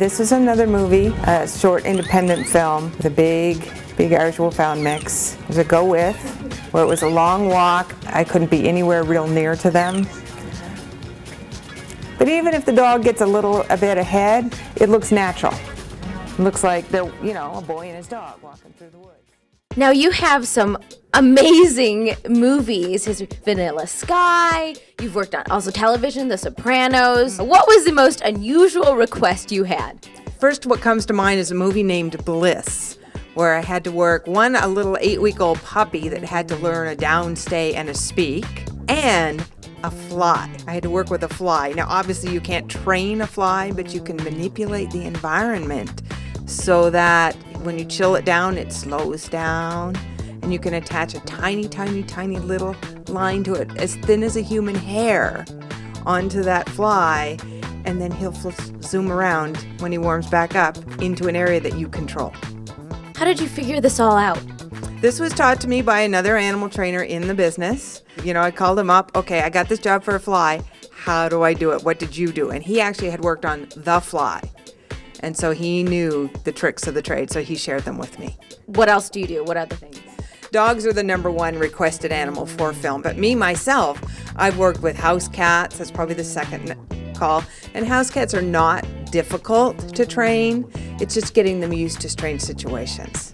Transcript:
This is another movie, a short independent film with a big, big Irish Wolfhound mix. There's a go with, where it was a long walk. I couldn't be anywhere real near to them. But even if the dog gets a little a bit ahead, it looks natural. It looks like they're, you know, a boy and his dog walking through the woods. Now you have some amazing movies. His Vanilla Sky. You've worked on also television, The Sopranos. Mm. What was the most unusual request you had? First, what comes to mind is a movie named Bliss, where I had to work one, a little eight week old puppy that had to learn a downstay and a speak, and a fly. I had to work with a fly. Now, obviously, you can't train a fly, but you can manipulate the environment so that when you chill it down, it slows down. And you can attach a tiny, tiny, tiny little line to it, as thin as a human hair, onto that fly. And then he'll fl- zoom around when he warms back up into an area that you control. How did you figure this all out? This was taught to me by another animal trainer in the business. You know, I called him up, okay, I got this job for a fly. How do I do it? What did you do? And he actually had worked on the fly. And so he knew the tricks of the trade, so he shared them with me. What else do you do? What other things? Dogs are the number one requested animal for film, but me myself, I've worked with house cats. That's probably the second call. And house cats are not difficult to train. It's just getting them used to strange situations.